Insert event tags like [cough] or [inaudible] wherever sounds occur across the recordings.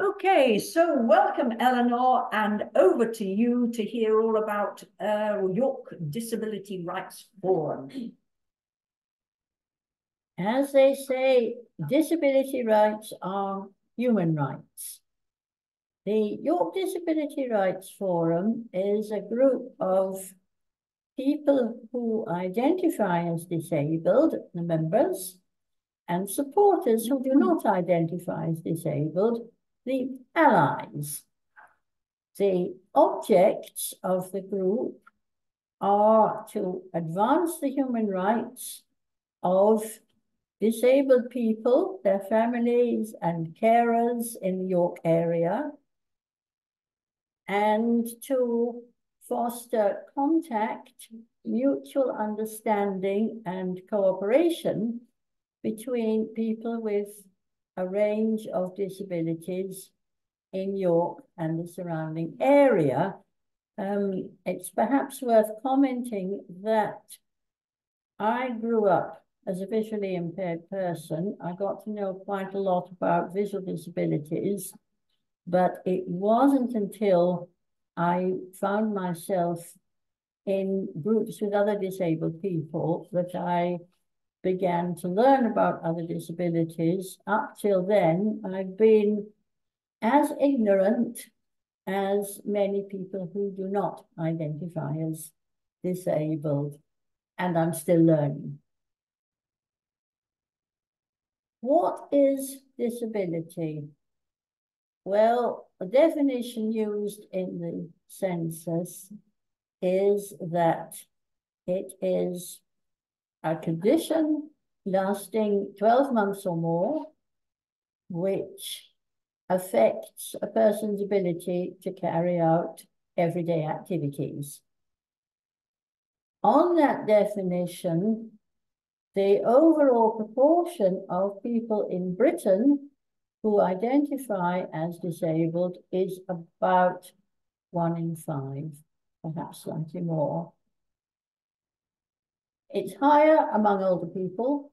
Okay, so welcome, Eleanor, and over to you to hear all about uh, York Disability Rights Forum. As they say, disability rights are human rights. The York Disability Rights Forum is a group of people who identify as disabled, the members, and supporters who do not identify as disabled, the allies. The objects of the group are to advance the human rights of disabled people, their families and carers in the York area, and to foster contact, mutual understanding and cooperation between people with a range of disabilities in York and the surrounding area. Um, it's perhaps worth commenting that I grew up as a visually impaired person. I got to know quite a lot about visual disabilities, but it wasn't until I found myself in groups with other disabled people that I began to learn about other disabilities. Up till then, I've been as ignorant as many people who do not identify as disabled, and I'm still learning. What is disability? Well, a definition used in the census is that it is a condition lasting 12 months or more, which affects a person's ability to carry out everyday activities. On that definition, the overall proportion of people in Britain who identify as disabled is about one in five, perhaps slightly more. It's higher among older people.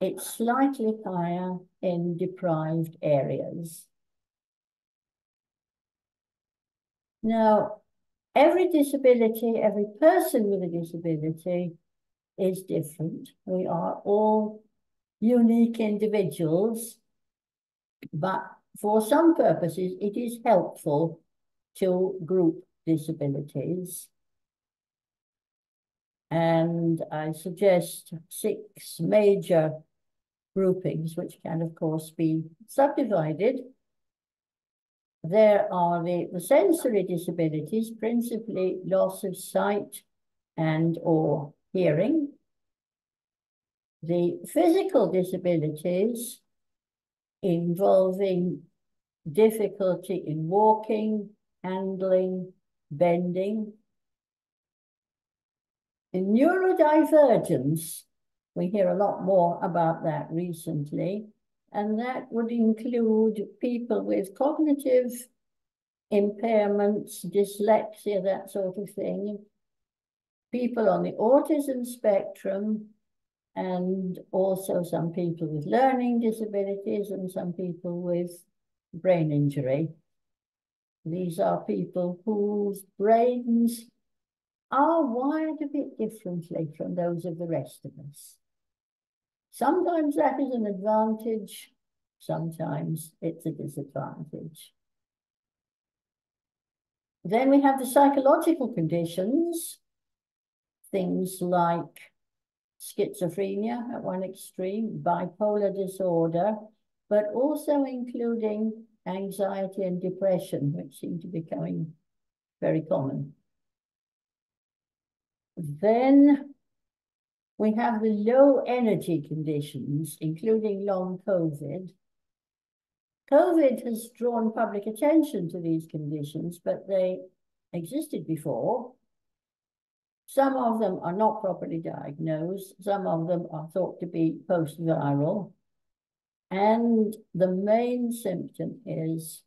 It's slightly higher in deprived areas. Now, every disability, every person with a disability is different. We are all unique individuals, but for some purposes, it is helpful to group disabilities. And I suggest six major groupings, which can, of course, be subdivided. There are the, the sensory disabilities, principally loss of sight and or hearing. The physical disabilities involving difficulty in walking, handling, bending, in neurodivergence, we hear a lot more about that recently, and that would include people with cognitive impairments, dyslexia, that sort of thing, people on the autism spectrum, and also some people with learning disabilities and some people with brain injury. These are people whose brains are wired a bit differently from those of the rest of us. Sometimes that is an advantage, sometimes it's a disadvantage. Then we have the psychological conditions, things like schizophrenia at one extreme, bipolar disorder, but also including anxiety and depression, which seem to be becoming very common. Then we have the low energy conditions, including long COVID. COVID has drawn public attention to these conditions, but they existed before. Some of them are not properly diagnosed. Some of them are thought to be post-viral. And the main symptom is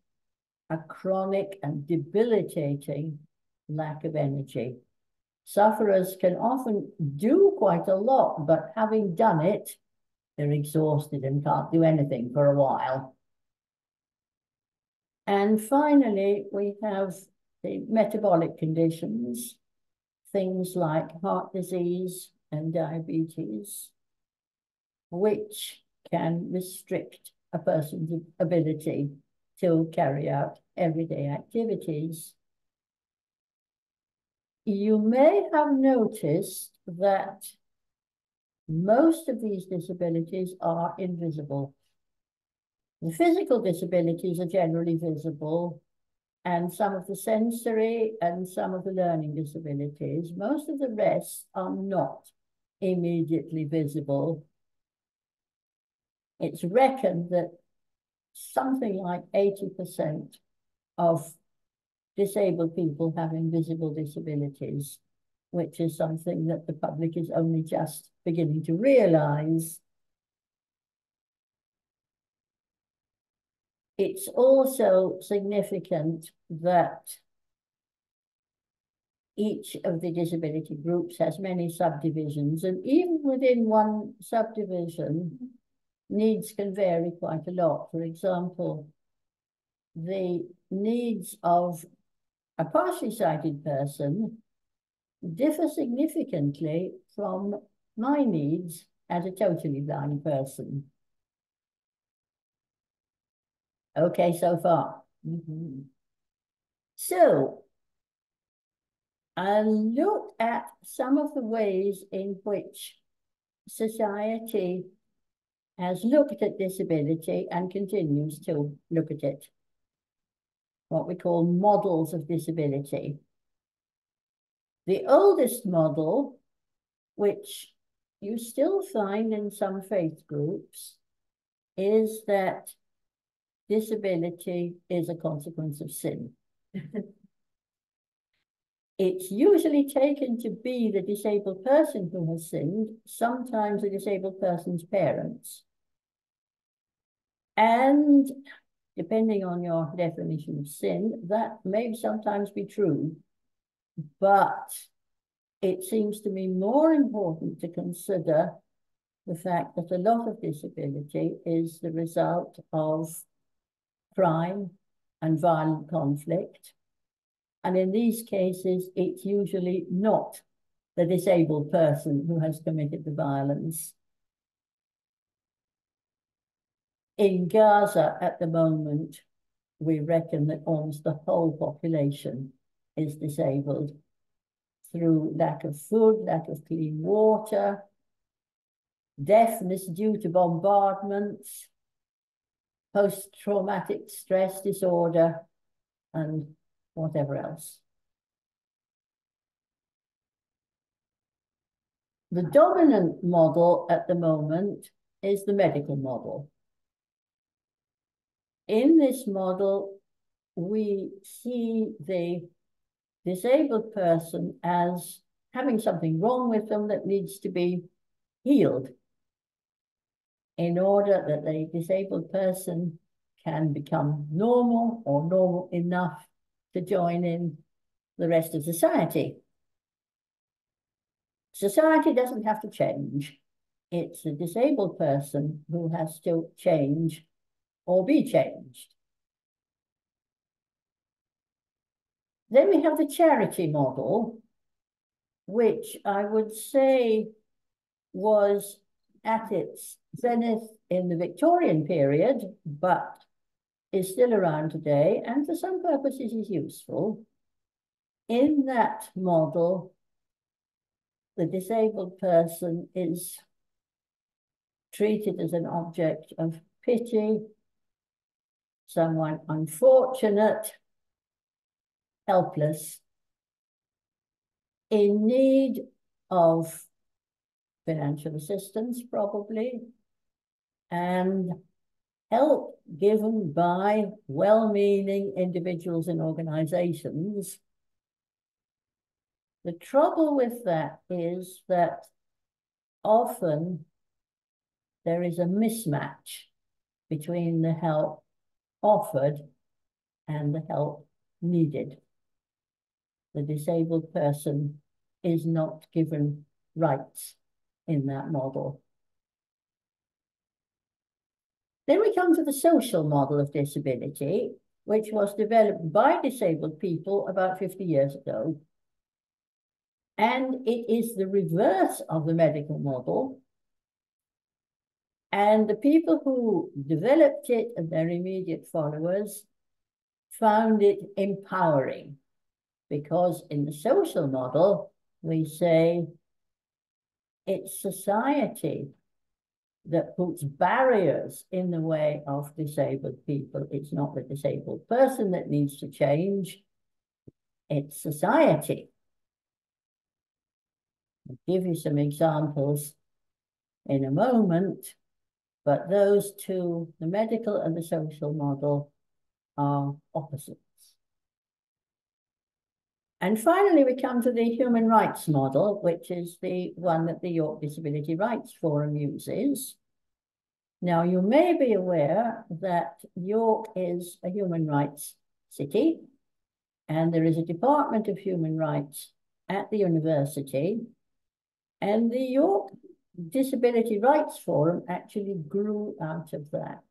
a chronic and debilitating lack of energy. Sufferers can often do quite a lot, but having done it, they're exhausted and can't do anything for a while. And finally, we have the metabolic conditions, things like heart disease and diabetes, which can restrict a person's ability to carry out everyday activities. You may have noticed that most of these disabilities are invisible. The physical disabilities are generally visible, and some of the sensory and some of the learning disabilities, most of the rest are not immediately visible. It's reckoned that something like 80% of disabled people having visible disabilities, which is something that the public is only just beginning to realize. It's also significant that each of the disability groups has many subdivisions, and even within one subdivision, needs can vary quite a lot. For example, the needs of a partially sighted person differ significantly from my needs as a totally blind person. Okay, so far. Mm -hmm. So, I'll look at some of the ways in which society has looked at disability and continues to look at it. What we call models of disability. The oldest model, which you still find in some faith groups, is that disability is a consequence of sin. [laughs] it's usually taken to be the disabled person who has sinned, sometimes the disabled person's parents. And depending on your definition of sin, that may sometimes be true. But it seems to me more important to consider the fact that a lot of disability is the result of crime and violent conflict. And in these cases, it's usually not the disabled person who has committed the violence. In Gaza at the moment, we reckon that almost the whole population is disabled through lack of food, lack of clean water, deafness due to bombardments, post-traumatic stress disorder, and whatever else. The dominant model at the moment is the medical model. In this model, we see the disabled person as having something wrong with them that needs to be healed in order that the disabled person can become normal or normal enough to join in the rest of society. Society doesn't have to change. It's a disabled person who has to change or be changed. Then we have the charity model, which I would say was at its zenith in the Victorian period, but is still around today and for some purposes is useful. In that model, the disabled person is treated as an object of pity someone unfortunate, helpless, in need of financial assistance, probably, and help given by well-meaning individuals and organizations. The trouble with that is that often there is a mismatch between the help offered and the help needed. The disabled person is not given rights in that model. Then we come to the social model of disability, which was developed by disabled people about 50 years ago. And it is the reverse of the medical model. And the people who developed it and their immediate followers found it empowering because in the social model, we say it's society that puts barriers in the way of disabled people. It's not the disabled person that needs to change, it's society. I'll give you some examples in a moment, but those two, the medical and the social model, are opposites. And finally, we come to the human rights model, which is the one that the York Disability Rights Forum uses. Now, you may be aware that York is a human rights city, and there is a Department of Human Rights at the university, and the York Disability Rights Forum actually grew out of that.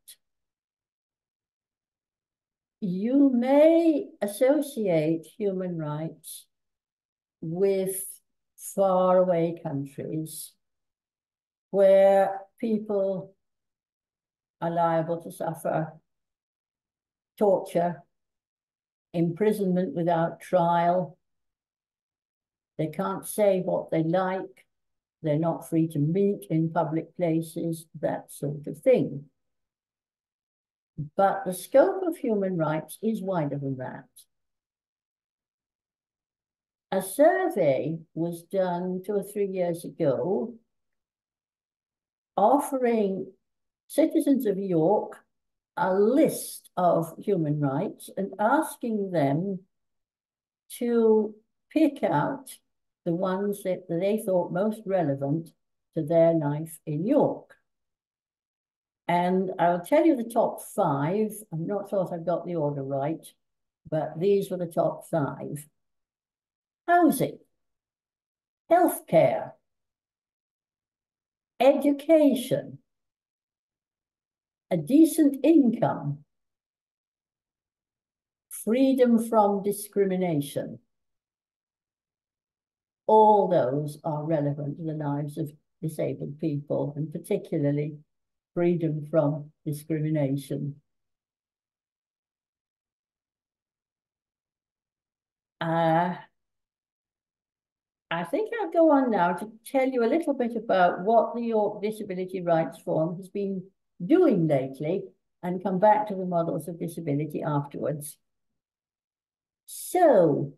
You may associate human rights with faraway countries where people are liable to suffer torture, imprisonment without trial. They can't say what they like. They're not free to meet in public places, that sort of thing. But the scope of human rights is wider than that. A survey was done two or three years ago offering citizens of York a list of human rights and asking them to pick out the ones that they thought most relevant to their life in York. And I'll tell you the top five. I'm not sure if I've got the order right, but these were the top five. Housing, healthcare, education, a decent income, freedom from discrimination. All those are relevant to the lives of disabled people, and particularly freedom from discrimination. Uh, I think I'll go on now to tell you a little bit about what the York Disability Rights Forum has been doing lately and come back to the models of disability afterwards. So,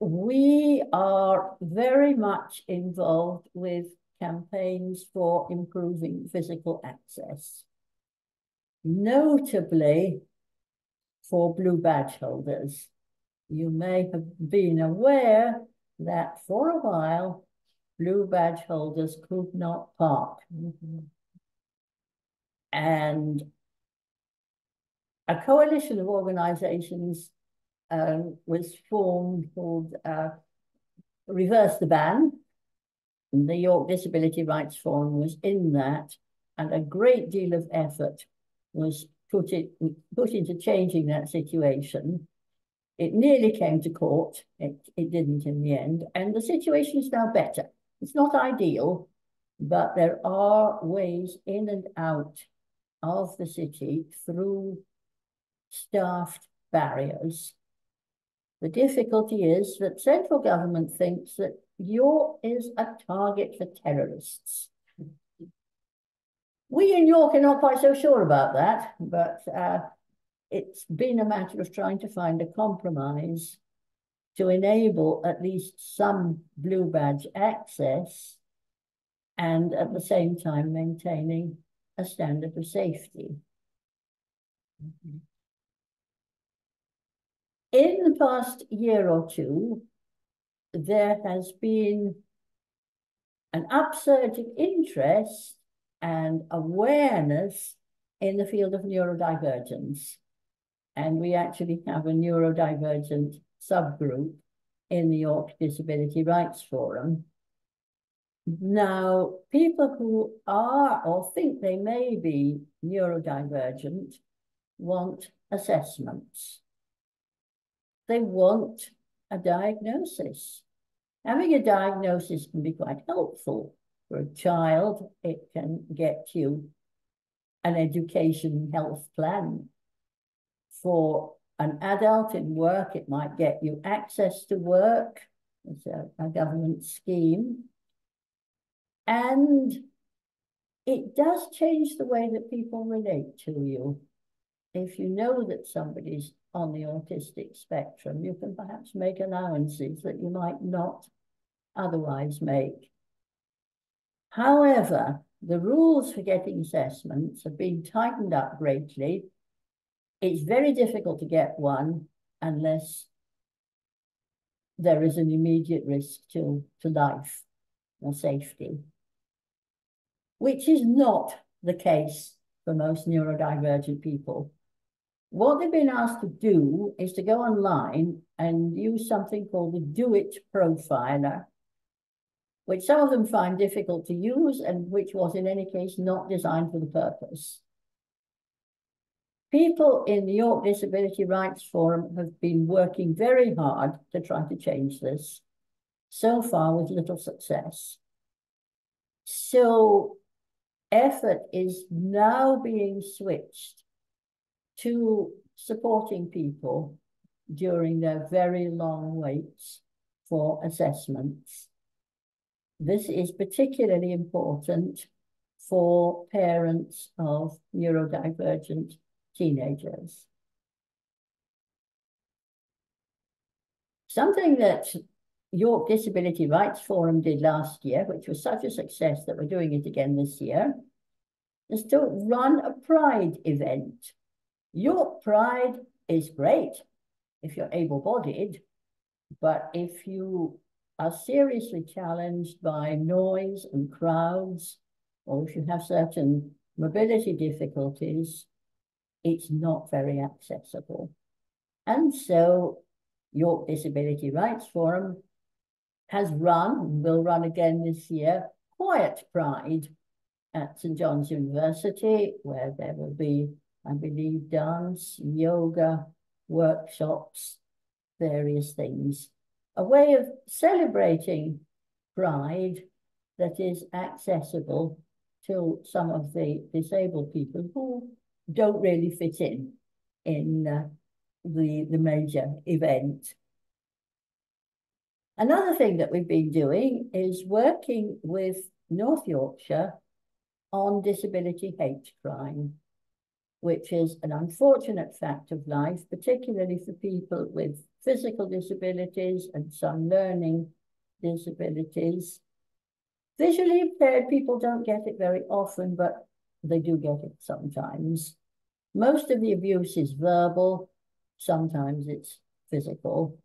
we are very much involved with campaigns for improving physical access, notably for blue badge holders. You may have been aware that for a while, blue badge holders could not park. Mm -hmm. And a coalition of organizations um, was formed called uh, Reverse the Ban, the York Disability Rights Forum was in that, and a great deal of effort was put, it, put into changing that situation. It nearly came to court. It, it didn't in the end. And the situation is now better. It's not ideal, but there are ways in and out of the city through staffed barriers. The difficulty is that central government thinks that York is a target for terrorists. We in York are not quite so sure about that, but uh, it's been a matter of trying to find a compromise to enable at least some blue badge access and at the same time maintaining a standard of safety. In the past year or two, there has been an upsurge in interest and awareness in the field of neurodivergence. And we actually have a neurodivergent subgroup in the York Disability Rights Forum. Now, people who are or think they may be neurodivergent want assessments. They want a diagnosis. Having a diagnosis can be quite helpful. For a child, it can get you an education health plan. For an adult in work, it might get you access to work. It's a, a government scheme. And it does change the way that people relate to you. If you know that somebody's on the autistic spectrum, you can perhaps make allowances that you might not otherwise make. However, the rules for getting assessments have been tightened up greatly. It's very difficult to get one unless there is an immediate risk to, to life or safety, which is not the case for most neurodivergent people. What they've been asked to do is to go online and use something called the Do-It Profiler, which some of them find difficult to use and which was in any case not designed for the purpose. People in the York Disability Rights Forum have been working very hard to try to change this, so far with little success. So effort is now being switched to supporting people during their very long waits for assessments. This is particularly important for parents of neurodivergent teenagers. Something that York Disability Rights Forum did last year, which was such a success that we're doing it again this year, is to run a Pride event. York Pride is great if you're able-bodied, but if you are seriously challenged by noise and crowds, or if you have certain mobility difficulties, it's not very accessible. And so York Disability Rights Forum has run, will run again this year, Quiet Pride at St John's University, where there will be, I believe, dance, yoga, workshops, various things a way of celebrating pride that is accessible to some of the disabled people who don't really fit in in uh, the, the major event. Another thing that we've been doing is working with North Yorkshire on disability hate crime, which is an unfortunate fact of life, particularly for people with physical disabilities and some learning disabilities. Visually impaired people don't get it very often, but they do get it sometimes. Most of the abuse is verbal, sometimes it's physical.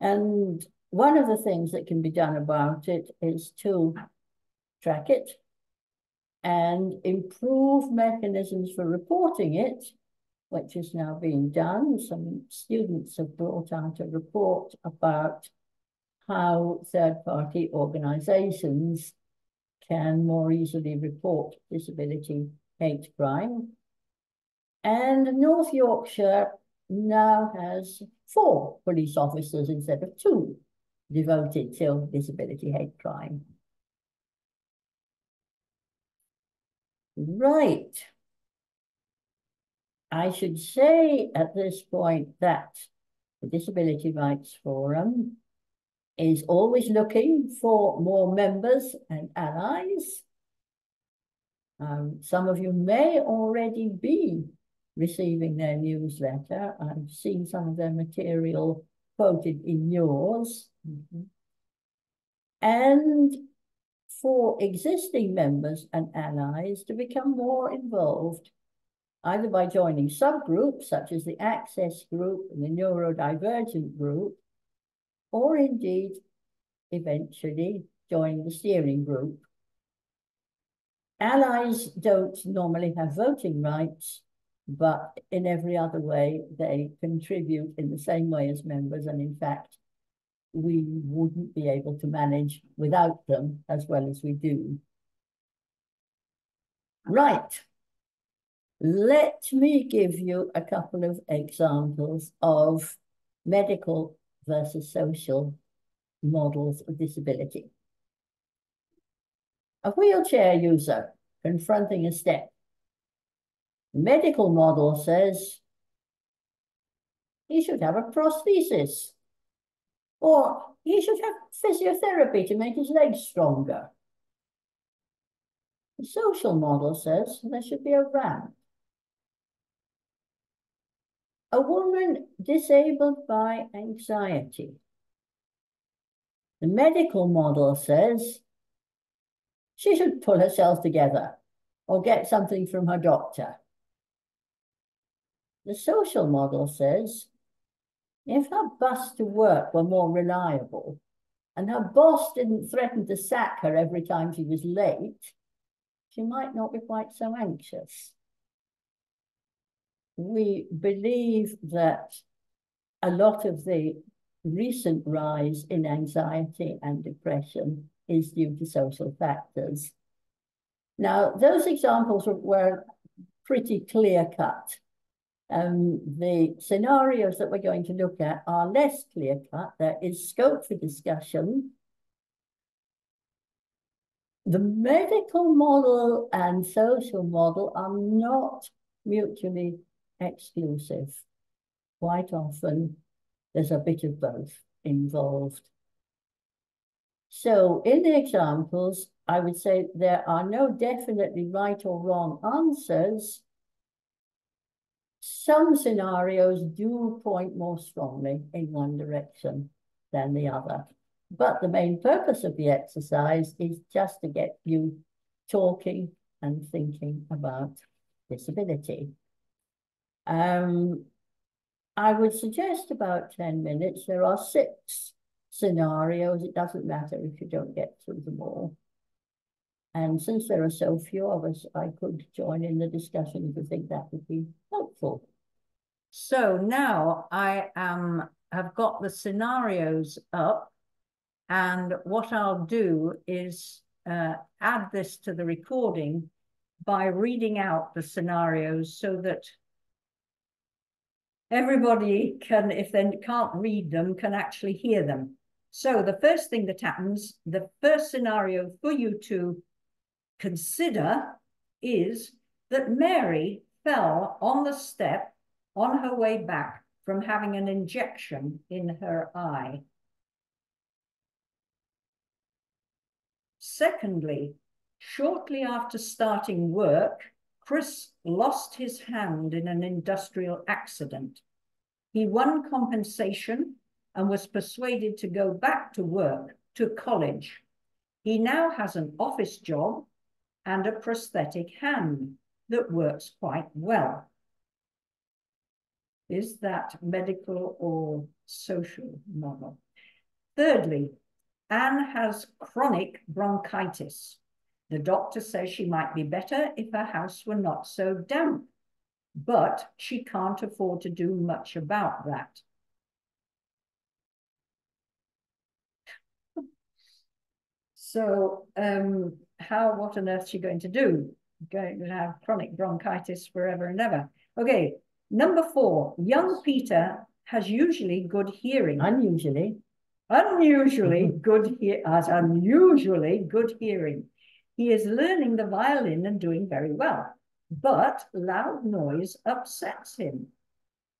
And one of the things that can be done about it is to track it and improve mechanisms for reporting it which is now being done. Some students have brought out a report about how third-party organisations can more easily report disability hate crime. And North Yorkshire now has four police officers instead of two devoted to disability hate crime. Right. I should say at this point that the Disability Rights Forum is always looking for more members and allies. Um, some of you may already be receiving their newsletter. I've seen some of their material quoted in yours. Mm -hmm. And for existing members and allies to become more involved either by joining subgroups such as the access group and the neurodivergent group, or indeed eventually joining the steering group. Allies don't normally have voting rights, but in every other way, they contribute in the same way as members. And in fact, we wouldn't be able to manage without them as well as we do. Right. Let me give you a couple of examples of medical versus social models of disability. A wheelchair user confronting a step. The medical model says he should have a prosthesis or he should have physiotherapy to make his legs stronger. The social model says there should be a ramp. A woman disabled by anxiety. The medical model says she should pull herself together or get something from her doctor. The social model says if her bus to work were more reliable and her boss didn't threaten to sack her every time she was late, she might not be quite so anxious. We believe that a lot of the recent rise in anxiety and depression is due to social factors. Now, those examples were pretty clear cut. Um, the scenarios that we're going to look at are less clear cut. There is scope for discussion. The medical model and social model are not mutually exclusive. Quite often, there's a bit of both involved. So in the examples, I would say there are no definitely right or wrong answers, some scenarios do point more strongly in one direction than the other. But the main purpose of the exercise is just to get you talking and thinking about disability. Um, I would suggest about 10 minutes. There are six scenarios. It doesn't matter if you don't get through them all. And since there are so few of us, I could join in the discussion if you think that would be helpful. So now I am have got the scenarios up and what I'll do is uh, add this to the recording by reading out the scenarios so that everybody can, if they can't read them, can actually hear them. So the first thing that happens, the first scenario for you to consider is that Mary fell on the step on her way back from having an injection in her eye. Secondly, shortly after starting work, Chris lost his hand in an industrial accident. He won compensation and was persuaded to go back to work to college. He now has an office job and a prosthetic hand that works quite well. Is that medical or social model? Thirdly, Anne has chronic bronchitis. The doctor says she might be better if her house were not so damp, but she can't afford to do much about that. So um, how, what on earth is she going to do? Going to have chronic bronchitis forever and ever. Okay, number four, young Peter has usually good hearing. Unusually. Unusually mm-hmm. good, he has unusually good hearing. He is learning the violin and doing very well, but loud noise upsets him.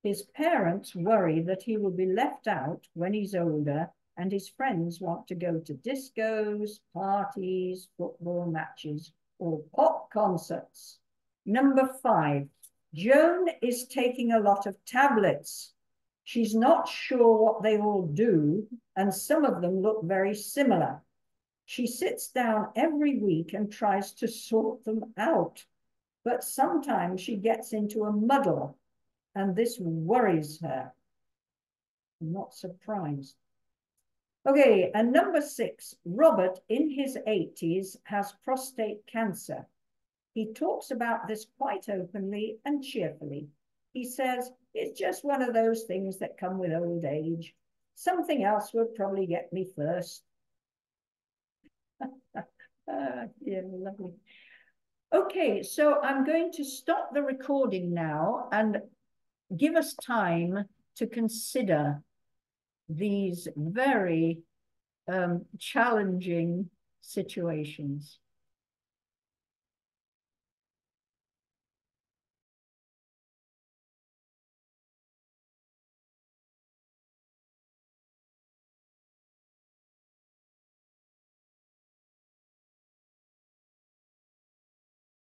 His parents worry that he will be left out when he's older and his friends want to go to discos, parties, football matches, or pop concerts. Number five, Joan is taking a lot of tablets. She's not sure what they all do, and some of them look very similar. She sits down every week and tries to sort them out, but sometimes she gets into a muddle, and this worries her. I'm not surprised. Okay, and number six, Robert in his 80s has prostate cancer. He talks about this quite openly and cheerfully. He says, it's just one of those things that come with old age. Something else would probably get me first. [laughs] ah, yeah, lovely. Okay, so I'm going to stop the recording now and give us time to consider these very um, challenging situations.